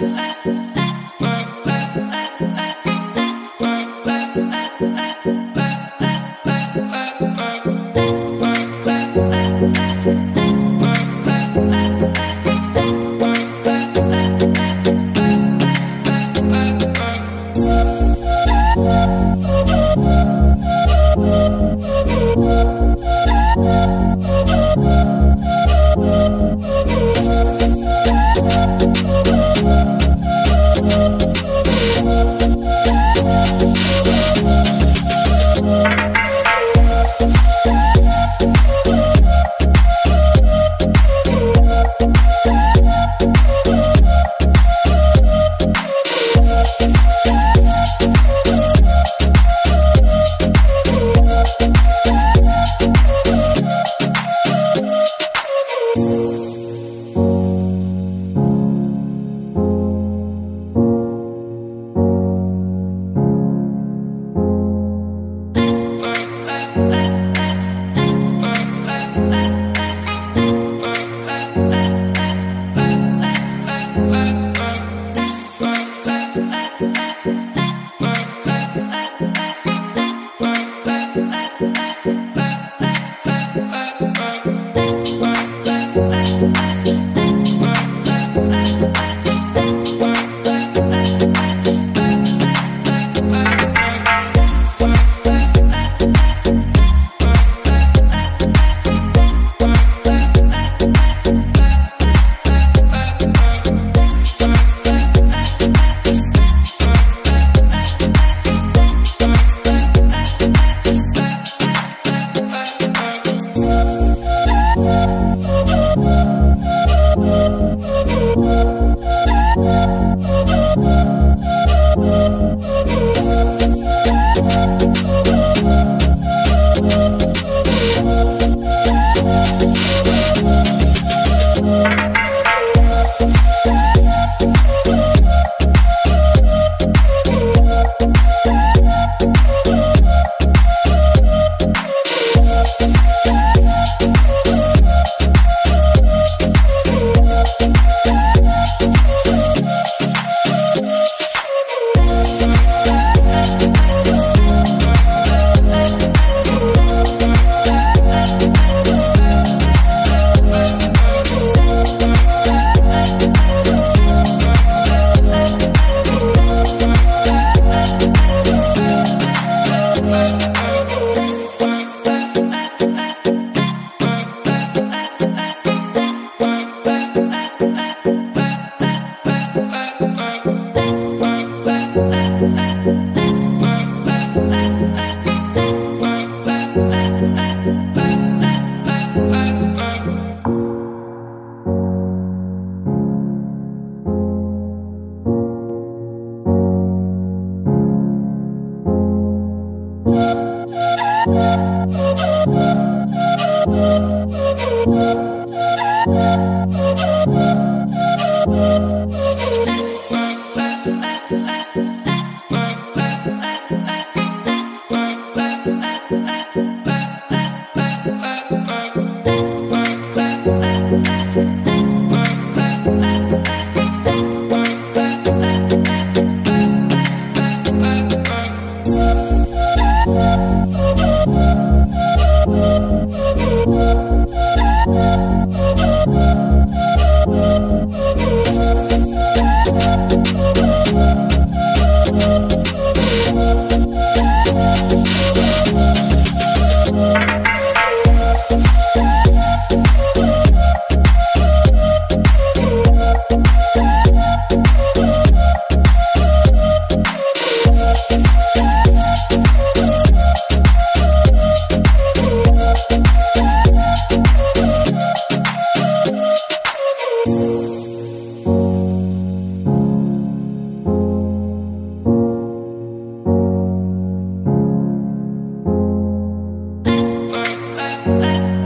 I, I, Bye. I